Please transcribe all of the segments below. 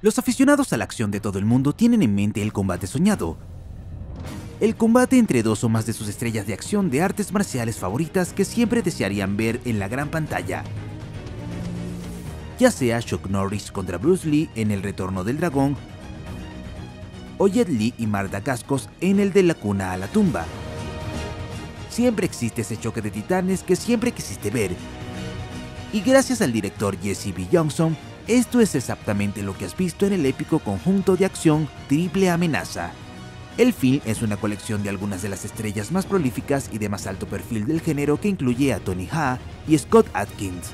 Los aficionados a la acción de todo el mundo tienen en mente el combate soñado. El combate entre dos o más de sus estrellas de acción de artes marciales favoritas que siempre desearían ver en la gran pantalla. Ya sea Chuck Norris contra Bruce Lee en El Retorno del Dragón, o Jet Li y Marta Cascos en el de la cuna a la tumba. Siempre existe ese choque de titanes que siempre quisiste ver. Y gracias al director Jesse B. Johnson, esto es exactamente lo que has visto en el épico conjunto de acción Triple Amenaza. El film es una colección de algunas de las estrellas más prolíficas y de más alto perfil del género que incluye a Tony Ha y Scott Atkins.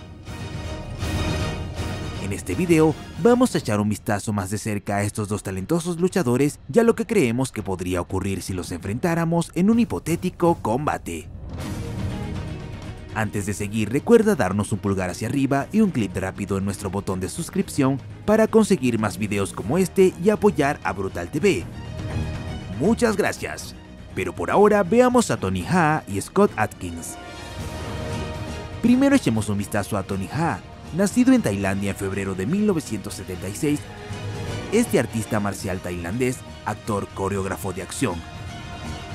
En este video vamos a echar un vistazo más de cerca a estos dos talentosos luchadores y a lo que creemos que podría ocurrir si los enfrentáramos en un hipotético combate. Antes de seguir recuerda darnos un pulgar hacia arriba y un clic rápido en nuestro botón de suscripción para conseguir más videos como este y apoyar a Brutal TV. Muchas gracias. Pero por ahora veamos a Tony Ha y Scott Atkins. Primero echemos un vistazo a Tony Ha, Nacido en Tailandia en febrero de 1976, este artista marcial tailandés, actor, coreógrafo de acción,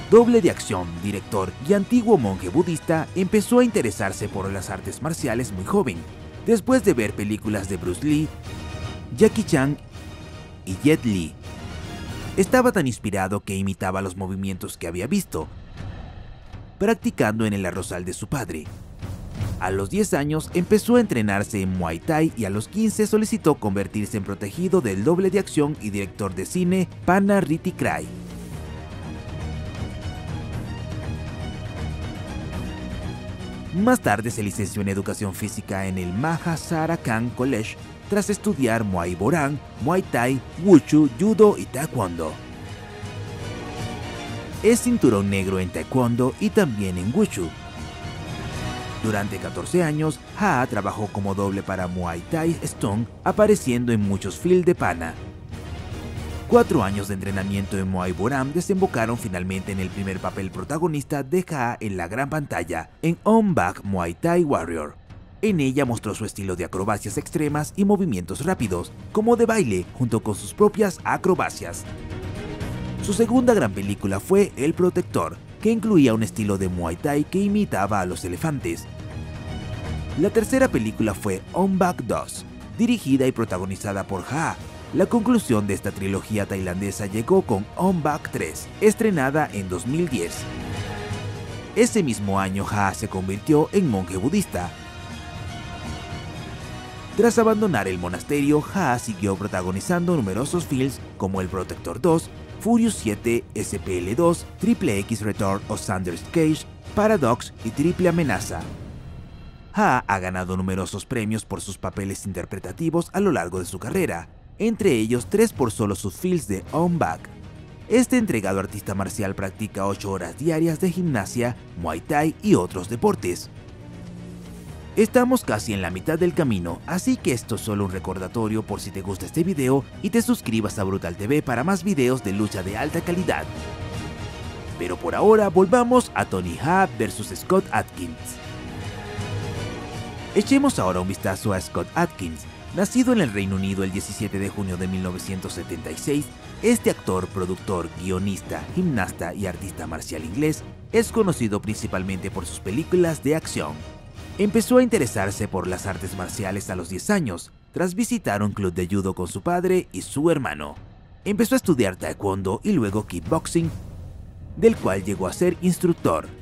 doble de acción, director y antiguo monje budista, empezó a interesarse por las artes marciales muy joven, después de ver películas de Bruce Lee, Jackie Chan y Jet Li. Estaba tan inspirado que imitaba los movimientos que había visto, practicando en el arrozal de su padre. A los 10 años empezó a entrenarse en Muay Thai y a los 15 solicitó convertirse en protegido del doble de acción y director de cine Panna Krai. Más tarde se licenció en educación física en el Mahasarakan College tras estudiar Muay Boran, Muay Thai, Wushu, Judo y Taekwondo. Es cinturón negro en Taekwondo y también en Wushu, durante 14 años, Ha trabajó como doble para Muay Thai Stone, apareciendo en muchos films de pana. Cuatro años de entrenamiento en Muay Boram desembocaron finalmente en el primer papel protagonista de Ha en la gran pantalla, en On Back Muay Thai Warrior. En ella mostró su estilo de acrobacias extremas y movimientos rápidos, como de baile, junto con sus propias acrobacias. Su segunda gran película fue El Protector, que incluía un estilo de Muay Thai que imitaba a los elefantes. La tercera película fue On Back 2, dirigida y protagonizada por Ha. La conclusión de esta trilogía tailandesa llegó con On Back 3, estrenada en 2010. Ese mismo año Ha se convirtió en monje budista. Tras abandonar el monasterio, Ha siguió protagonizando numerosos films como El Protector 2, Furious 7, SPL2, Triple X Return o Sanders Cage, Paradox y Triple Amenaza. Ha ha ganado numerosos premios por sus papeles interpretativos a lo largo de su carrera, entre ellos tres por solo sus films de On Back. Este entregado artista marcial practica 8 horas diarias de gimnasia, muay thai y otros deportes. Estamos casi en la mitad del camino, así que esto es solo un recordatorio por si te gusta este video y te suscribas a Brutal TV para más videos de lucha de alta calidad. Pero por ahora volvamos a Tony Ha vs Scott Atkins. Echemos ahora un vistazo a Scott Atkins. Nacido en el Reino Unido el 17 de junio de 1976, este actor, productor, guionista, gimnasta y artista marcial inglés es conocido principalmente por sus películas de acción. Empezó a interesarse por las artes marciales a los 10 años, tras visitar un club de judo con su padre y su hermano. Empezó a estudiar taekwondo y luego kickboxing, del cual llegó a ser instructor.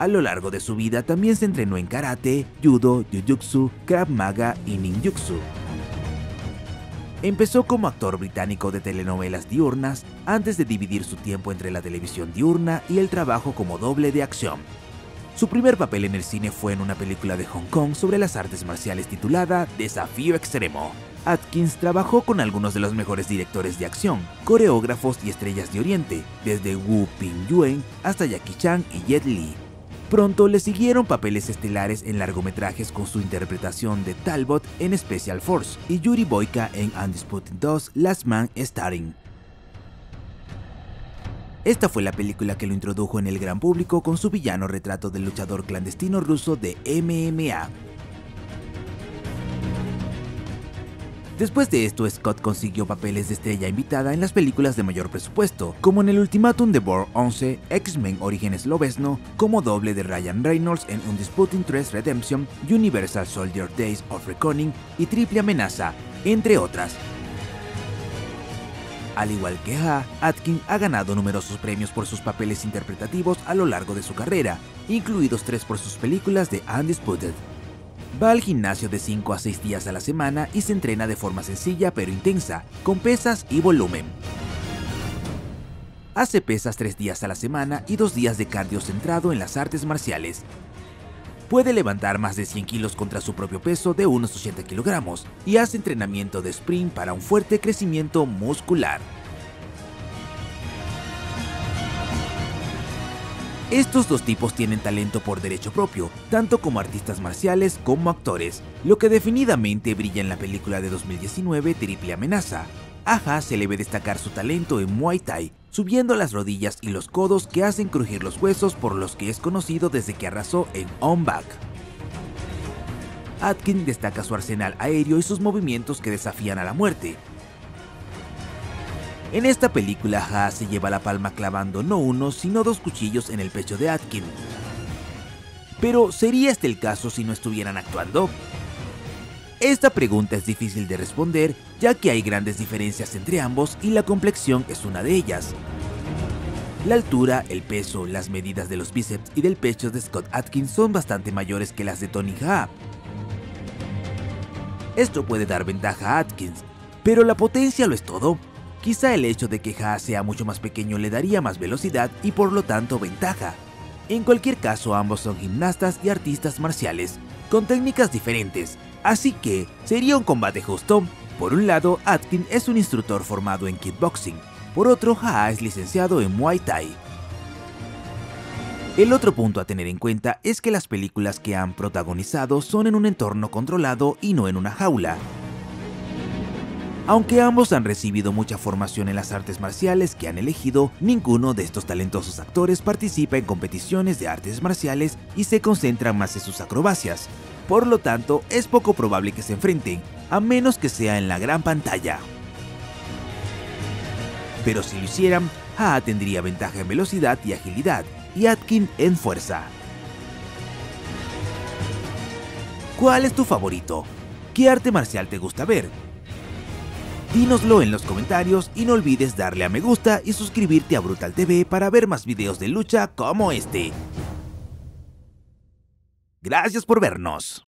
A lo largo de su vida también se entrenó en karate, judo, jujutsu, krav maga y ninjutsu. Empezó como actor británico de telenovelas diurnas antes de dividir su tiempo entre la televisión diurna y el trabajo como doble de acción. Su primer papel en el cine fue en una película de Hong Kong sobre las artes marciales titulada Desafío Extremo. Atkins trabajó con algunos de los mejores directores de acción, coreógrafos y estrellas de Oriente, desde Wu Ping Yuen hasta Jackie Chan y Jet Li. Pronto le siguieron papeles estelares en largometrajes con su interpretación de Talbot en Special Force y Yuri Boyka en Undisputed 2 Last Man Starring. Esta fue la película que lo introdujo en el gran público con su villano retrato del luchador clandestino ruso de MMA. Después de esto, Scott consiguió papeles de estrella invitada en las películas de mayor presupuesto, como en el Ultimatum de Bourne 11, X-Men Orígenes Lobesno, como doble de Ryan Reynolds en Undisputed 3 Redemption, Universal Soldier Days of Reckoning y Triple Amenaza, entre otras. Al igual que Ha, Atkin ha ganado numerosos premios por sus papeles interpretativos a lo largo de su carrera, incluidos tres por sus películas de Undisputed. Va al gimnasio de 5 a 6 días a la semana y se entrena de forma sencilla pero intensa, con pesas y volumen. Hace pesas 3 días a la semana y 2 días de cardio centrado en las artes marciales. Puede levantar más de 100 kilos contra su propio peso de unos 80 kilogramos y hace entrenamiento de sprint para un fuerte crecimiento muscular. Estos dos tipos tienen talento por derecho propio, tanto como artistas marciales como actores, lo que definidamente brilla en la película de 2019 Triple Amenaza. Aja se le ve destacar su talento en Muay Thai, subiendo las rodillas y los codos que hacen crujir los huesos por los que es conocido desde que arrasó en On Back. Atkin destaca su arsenal aéreo y sus movimientos que desafían a la muerte, en esta película, Ha se lleva la palma clavando no uno, sino dos cuchillos en el pecho de Atkin. Pero, ¿sería este el caso si no estuvieran actuando? Esta pregunta es difícil de responder, ya que hay grandes diferencias entre ambos y la complexión es una de ellas. La altura, el peso, las medidas de los bíceps y del pecho de Scott Atkins son bastante mayores que las de Tony Ha. Esto puede dar ventaja a Atkins, pero la potencia lo es todo. Quizá el hecho de que Ha sea mucho más pequeño le daría más velocidad y por lo tanto ventaja. En cualquier caso ambos son gimnastas y artistas marciales, con técnicas diferentes, así que sería un combate justo. Por un lado, Atkin es un instructor formado en kickboxing, por otro, Ha es licenciado en Muay Thai. El otro punto a tener en cuenta es que las películas que han protagonizado son en un entorno controlado y no en una jaula, aunque ambos han recibido mucha formación en las artes marciales que han elegido, ninguno de estos talentosos actores participa en competiciones de artes marciales y se concentran más en sus acrobacias. Por lo tanto, es poco probable que se enfrenten, a menos que sea en la gran pantalla. Pero si lo hicieran, Ha tendría ventaja en velocidad y agilidad, y Atkin en fuerza. ¿Cuál es tu favorito? ¿Qué arte marcial te gusta ver? Dínoslo en los comentarios y no olvides darle a me gusta y suscribirte a Brutal TV para ver más videos de lucha como este. Gracias por vernos.